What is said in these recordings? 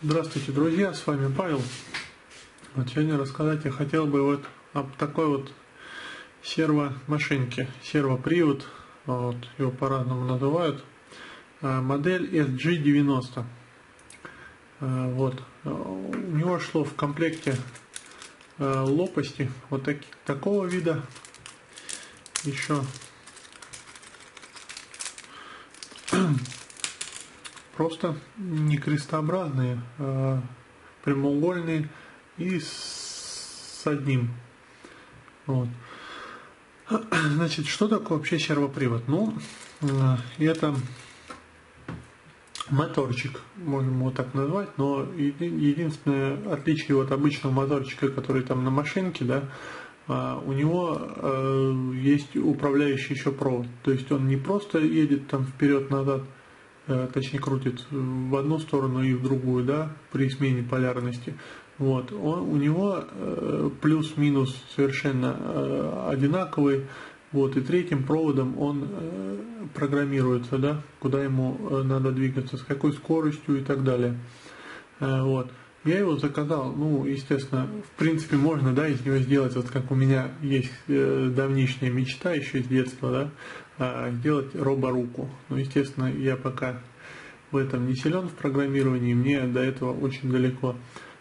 Здравствуйте, друзья, с вами Павел. Вот сегодня рассказать я хотел бы вот об такой вот сервомашинке, сервопривод, вот, его по-разному называют, а, модель SG90. А, вот, у него шло в комплекте а, лопасти вот так, такого вида, еще просто не крестообразные, а прямоугольные и с одним. Вот. Значит, что такое вообще сервопривод? Ну, э, это моторчик, можем его так назвать, но единственное отличие от обычного моторчика, который там на машинке, да, а, у него э, есть управляющий еще провод. То есть он не просто едет там вперед-назад, точнее крутит в одну сторону и в другую, да, при смене полярности. Вот, он, у него э, плюс-минус совершенно э, одинаковый, вот, и третьим проводом он э, программируется, да, куда ему э, надо двигаться, с какой скоростью и так далее. Э, вот. Я его заказал, ну, естественно, в принципе, можно, да, из него сделать, вот как у меня есть э, давнишняя мечта еще с детства, да, э, сделать роборуку. Ну, естественно, я пока в этом не силен в программировании, мне до этого очень далеко.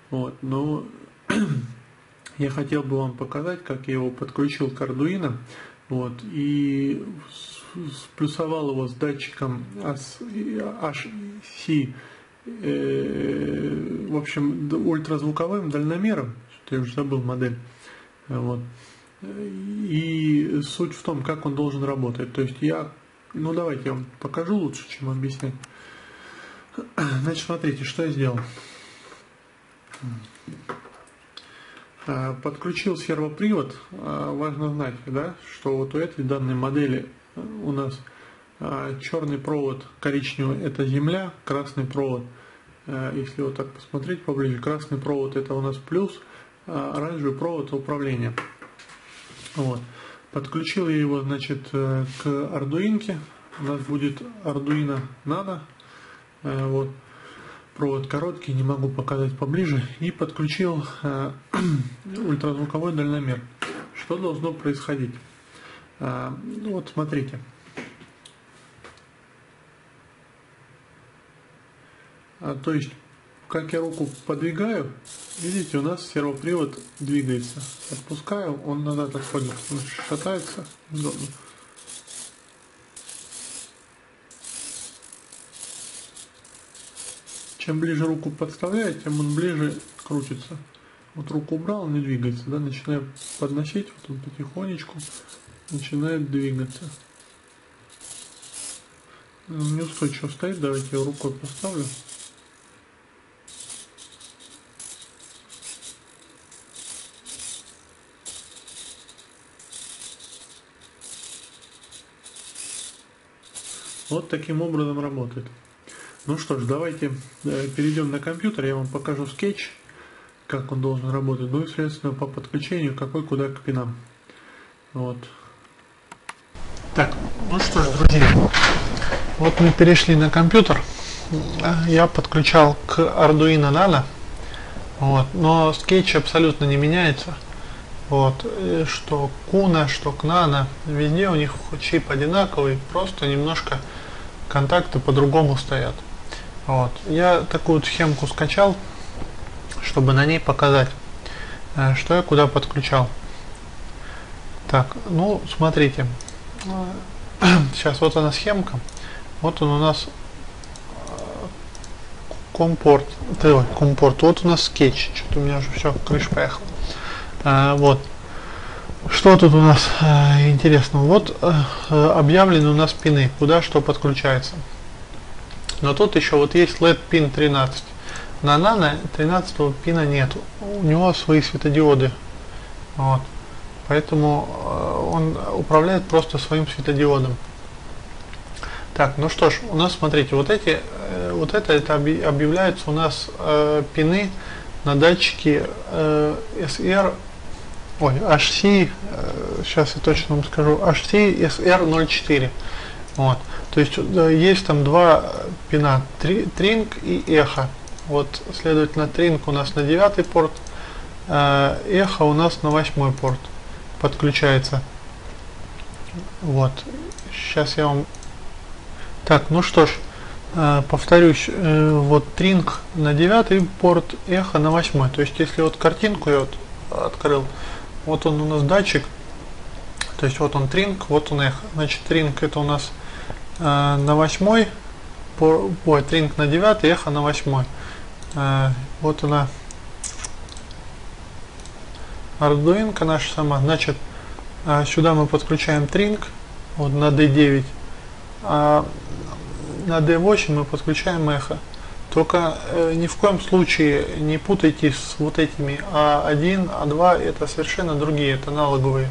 Вот, но я хотел бы вам показать, как я его подключил к Arduino, вот, и сплюсовал его с датчиком HC э, в общем, ультразвуковым дальномером, что я уже забыл модель, вот. И суть в том, как он должен работать. То есть я, ну давайте я вам покажу лучше, чем объяснять. Значит, смотрите, что я сделал. А, подключил сервопривод. А, важно знать, да, что вот у этой данной модели у нас а, черный провод коричневый это земля, красный провод, если вот так посмотреть поближе, красный провод это у нас плюс, оранжевый провод управления. Вот. Подключил я его, значит, э, к Arduino. У нас будет Arduino Nano. Э, вот. Провод короткий, не могу показать поближе. И подключил ультразвуковой дальномер. Что должно происходить? Ну вот смотрите. А, то есть, как я руку подвигаю, видите, у нас сервопривод двигается. Отпускаю, он назад отходит, он шатается. Чем ближе руку подставляю, тем он ближе крутится. Вот руку убрал, он не двигается, да, начинаю подносить, вот он потихонечку начинает двигаться. Неустойчиво стоит, давайте я рукой поставлю. Вот таким образом работает. Ну что ж, давайте э, перейдем на компьютер, я вам покажу скетч, как он должен работать, ну и, следственно, по подключению, какой куда к пинам. Вот. Так, ну что ж, друзья, вот мы перешли на компьютер, я подключал к Arduino Nano, вот, но скетч абсолютно не меняется. Вот, что Куна, что Кнана, везде у них чип одинаковый, просто немножко контакты по-другому стоят. Вот. Я такую схемку скачал, чтобы на ней показать, э, что я куда подключал. Так, ну, смотрите. Сейчас вот она схемка. Вот он у нас э, COM порт. COM порт. Вот у нас скетч. Что-то у меня уже все, крыша поехала. А, вот. Что тут у нас э, интересного? Вот э, объявлены у нас пины, куда что подключается. Но тут еще вот есть LED pin 13. На нано 13 пина нет. У него свои светодиоды. Вот. Поэтому э, он управляет просто своим светодиодом. Так, ну что ж, у нас смотрите, вот эти, вот это, это объявляются у нас э, пины на датчике э, SR ой, HC, сейчас я точно вам скажу, HC SR04. Вот. То есть есть там два пина, тринг и эхо. Вот, следовательно, тринк у нас на девятый порт, э, эхо у нас на восьмой порт подключается. Вот. Сейчас я вам... Так, ну что ж, э, повторюсь, э, вот тринг на девятый порт, эхо на восьмой. То есть, если вот картинку я вот открыл, вот он у нас датчик, то есть вот он тринг, вот он эхо. Значит, тринг это у нас э, на восьмой, по, ой, тринг на девятый, эхо на восьмой. Э, вот она Arduino наша сама. Значит, э, сюда мы подключаем тринг вот на D9, а на D8 мы подключаем эхо. Только э, ни в коем случае не путайте с вот этими А1, А2, это совершенно другие, это аналоговые.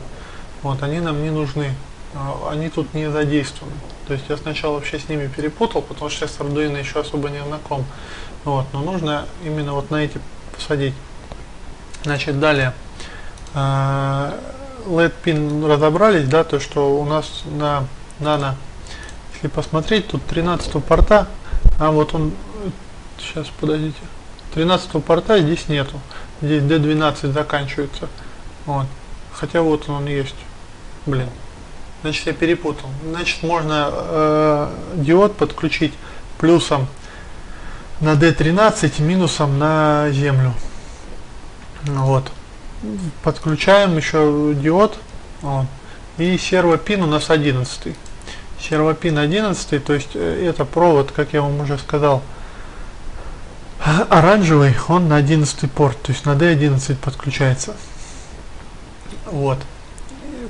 Вот, они нам не нужны, а, они тут не задействованы. То есть я сначала вообще с ними перепутал, потому что я с Arduino еще особо не знаком. Вот, но нужно именно вот на эти посадить. Значит, далее. Э, LED pin разобрались, да, то что у нас на нано, если посмотреть, тут 13 порта, а вот он, сейчас подождите, 13 порта здесь нету, здесь D12 заканчивается, вот, хотя вот он, он есть, блин, значит я перепутал, значит можно э, диод подключить плюсом на D13, минусом на землю, вот, подключаем еще диод вот, и сервопин у нас 11 сервопин 11 то есть э, это провод как я вам уже сказал оранжевый он на 11 порт то есть на D11 подключается вот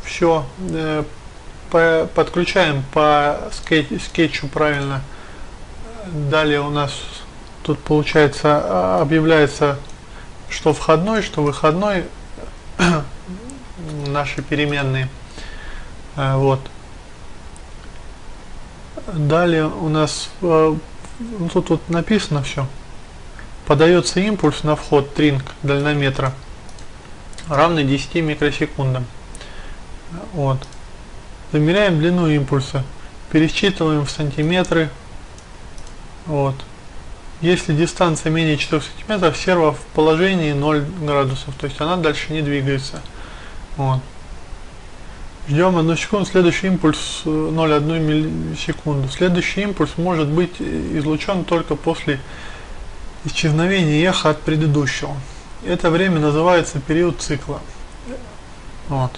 все э, по, подключаем по скетч, скетчу правильно далее у нас тут получается а, объявляется что входной что выходной наши переменные. А, вот. Далее у нас э, ну, тут вот написано все. Подается импульс на вход тринг дальнометра равный 10 микросекундам. Вот. Замеряем длину импульса. Пересчитываем в сантиметры. Вот. Если дистанция менее 4 см, серво в положении 0 градусов, то есть она дальше не двигается. Вот. Ждем одну секунду, следующий импульс 0,1 миллисекунду. Следующий импульс может быть излучен только после исчезновения эха от предыдущего. Это время называется период цикла. Вот.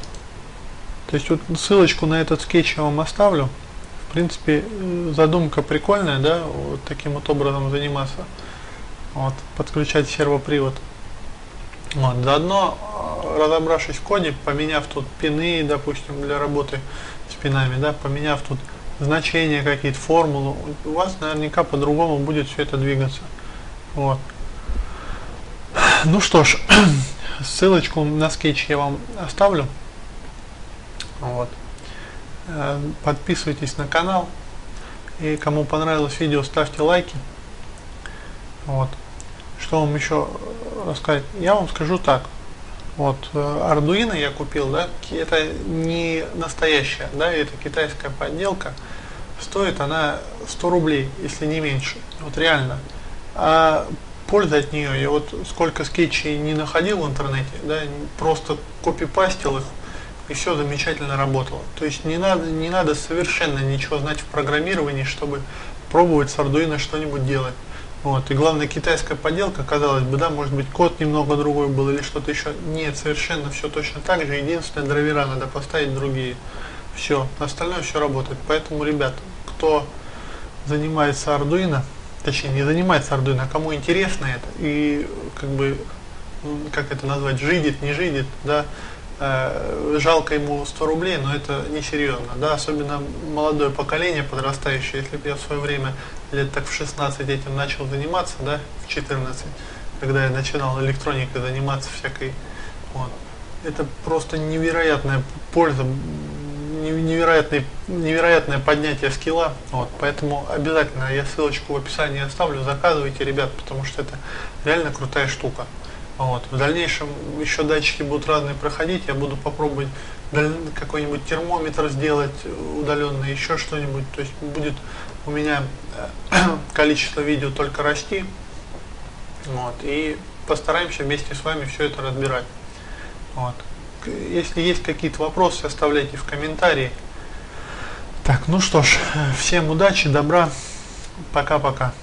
То есть вот ссылочку на этот скетч я вам оставлю. В принципе, э, задумка прикольная, да, вот таким вот образом заниматься. Вот, подключать сервопривод. Вот, заодно, э, разобравшись в коде, поменяв тут пины, допустим, для работы с пинами, да, поменяв тут значения какие-то, формулу, у вас наверняка по-другому будет все это двигаться. Вот. Ну что ж, ссылочку на скетч я вам оставлю. Вот. Э, подписывайтесь на канал. И кому понравилось видео, ставьте лайки. Вот. Что вам еще рассказать? Я вам скажу так. Вот, э, Arduino я купил, да, это не настоящая, да, это китайская подделка. Стоит она 100 рублей, если не меньше. Вот реально. А польза от нее, я вот сколько скетчей не находил в интернете, да, просто копипастил их, и все замечательно работало. То есть не надо, не надо совершенно ничего знать в программировании, чтобы пробовать с Arduino что-нибудь делать. Вот. И главное, китайская подделка, казалось бы, да, может быть, код немного другой был или что-то еще. Нет, совершенно все точно так же. Единственное, драйвера надо поставить другие. Все, остальное все работает. Поэтому, ребят, кто занимается Arduino, точнее, не занимается Arduino, а кому интересно это, и как бы, как это назвать, жидит, не жидит, да, Э, жалко ему 100 рублей, но это несерьезно, да, особенно молодое поколение подрастающее, если бы я в свое время лет так в 16 этим начал заниматься, да, в 14, когда я начинал электроникой заниматься всякой, вот, это просто невероятная польза, невероятное, невероятное поднятие скилла, вот, поэтому обязательно я ссылочку в описании оставлю, заказывайте, ребят, потому что это реально крутая штука. Вот. В дальнейшем еще датчики будут разные проходить, я буду попробовать какой-нибудь термометр сделать удаленный, еще что-нибудь. То есть будет у меня э, количество видео только расти. Вот, и постараемся вместе с вами все это разбирать. Вот. Если есть какие-то вопросы, оставляйте в комментарии. Так, ну что ж, всем удачи, добра, пока-пока.